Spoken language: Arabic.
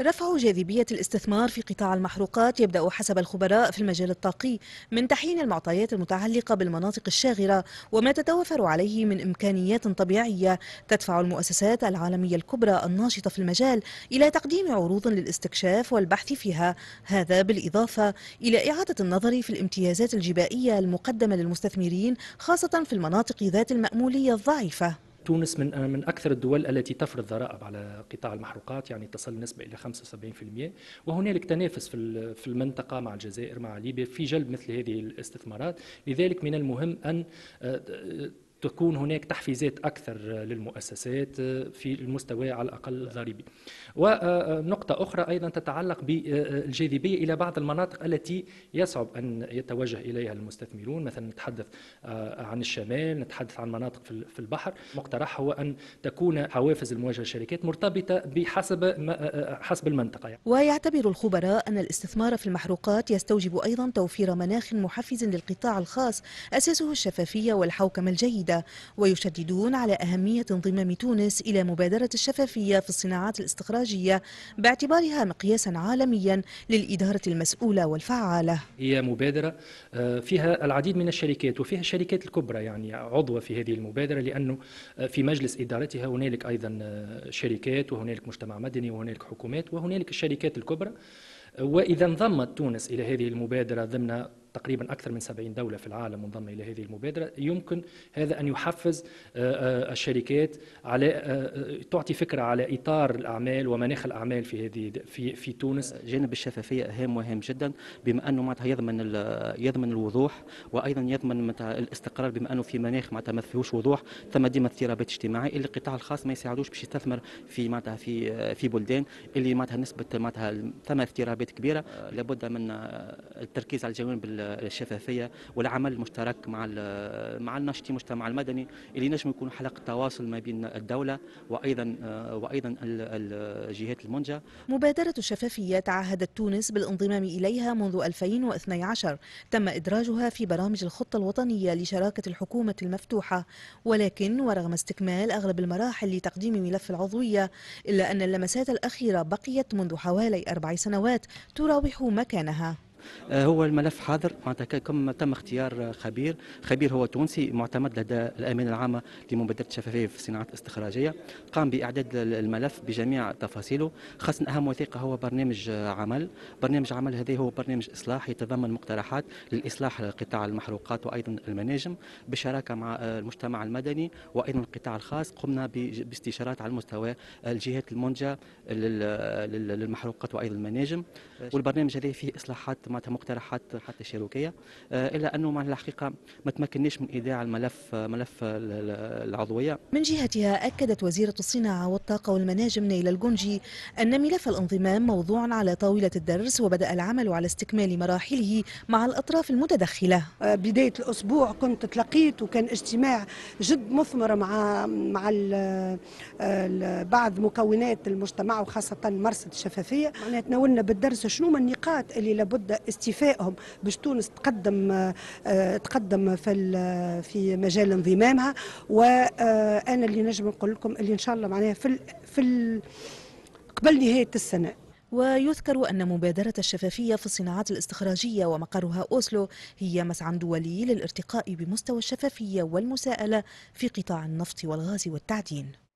رفع جاذبية الاستثمار في قطاع المحروقات يبدأ حسب الخبراء في المجال الطاقي من تحيين المعطيات المتعلقة بالمناطق الشاغرة وما تتوفر عليه من إمكانيات طبيعية تدفع المؤسسات العالمية الكبرى الناشطة في المجال إلى تقديم عروض للاستكشاف والبحث فيها. هذا بالإضافة إلى إعادة النظر في الامتيازات الجبائية المقدمة للمستثمرين خاصة في المناطق ذات المأمولية الضعيفة. تونس من من أكثر الدول التي تفرض ضرائب على قطاع المحروقات يعني تصل النسبة إلى 75% وهنالك تنافس في في المنطقة مع الجزائر مع ليبيا في جلب مثل هذه الاستثمارات. لذلك من المهم أن آه، تكون هناك تحفيزات أكثر للمؤسسات في المستوى على الأقل الضريبي. ونقطه أخرى أيضا تتعلق بالجاذبيه إلى بعض المناطق التي يصعب أن يتوجه إليها المستثمرون، مثلا نتحدث عن الشمال، نتحدث عن مناطق في البحر، مقترح هو أن تكون حوافز المواجهة للشركات مرتبطة بحسب حسب المنطقة. يعني. ويعتبر الخبراء أن الاستثمار في المحروقات يستوجب أيضا توفير مناخ محفز للقطاع الخاص أساسه الشفافية والحوكمة الجيدة الجديدة ويشددون على أهمية انضمام تونس إلى مبادرة الشفافية في الصناعات الاستخراجية باعتبارها مقياسا عالميا للإدارة المسؤولة والفعالة. هي مبادرة آه، فيها العديد من الشركات وفيها الشركات الكبرى يعني عضوة في هذه المبادرة لأنه آه، في مجلس إدارتها هنالك أيضا آه، شركات وهنالك مجتمع مدني وهنالك حكومات وهنالك الشركات الكبرى. وإذا انضمت تونس إلى هذه المبادرة ضمن تقريبا أكثر من 70 دولة في العالم منضمة إلى هذه المبادرة يمكن هذا أن يحفز آه، آه، الشركات على آه، تعطي فكرة على إطار الأعمال ومناخ الأعمال في هذه في في تونس. جانب الشفافية أهم وهام جدا بما أنه معناتها يضمن يضمن الوضوح وأيضا يضمن الاستقرار بما أنه في مناخ معناتها ما فيهوش وضوح ثم ديما اضطرابات اجتماعية اللي القطاع الخاص ما يساعدوش باش يستثمر في معناتها في في بلدان اللي معناتها نسبة معناتها ثم اضطرابات كبيرة لابد من التركيز على الجوانب الشفافيه والعمل المشترك مع مع الناشطين المجتمع المدني اللي نجم يكون حلقة تواصل ما بين الدولة وأيضا وأيضا الجهات المنجة. مبادرة الشفافية تعهدت تونس بالانضمام إليها منذ 2012 تم إدراجها في برامج الخطة الوطنية لشراكة الحكومة المفتوحة. ولكن ورغم استكمال أغلب المراحل لتقديم ملف العضوية إلا أن اللمسات الأخيرة بقيت منذ حوالي أربع سنوات. تراوح مكانها. آه، هو الملف حاضر. معناتها كم تم اختيار خبير. خبير هو تونسي معتمد لدى الامانه العامه لمبادرة الشفافية في الصناعات الاستخراجية. قام بإعداد الملف بجميع تفاصيله. خاصه أهم وثيقة هو برنامج عمل. برنامج عمل هذا هو برنامج إصلاح يتضمن مقترحات للإصلاح قطاع المحروقات وأيضا المناجم بالشراكه مع المجتمع المدني وأيضا القطاع الخاص. قمنا باستشارات على مستوى الجهات المنجة للمحروقات وأيضا المناجم. والبرنامج هذا فيه إصلاحات معناتها مقترحات حتى شيروكيه آه، إلا أنه مع الحقيقة ما تمكننيش من إيداع الملف ملف العضوية. من جهتها أكدت وزيرة الصناعة والطاقة والمناجم نيلة الجنجي أن ملف الانضمام موضوع على طاولة الدرس وبدأ العمل على استكمال مراحله مع الأطراف المتدخلة. آه، بداية الأسبوع كنت تلقيت وكان اجتماع جد مثمر مع مع بعض مكونات المجتمع وخاصة مرصد الشفافية. تناولنا بالدرس شنو من النقاط اللي لابد استيفائهم باش تونس تقدم آه، تقدم في في مجال انضمامها. وأنا اللي نجم نقول لكم اللي إن شاء الله معناها في في قبل نهاية السنة. ويذكر أن مبادرة الشفافية في الصناعات الاستخراجية ومقرها أوسلو هي مسعى دولي للارتقاء بمستوى الشفافية والمساءلة في قطاع النفط والغاز والتعدين.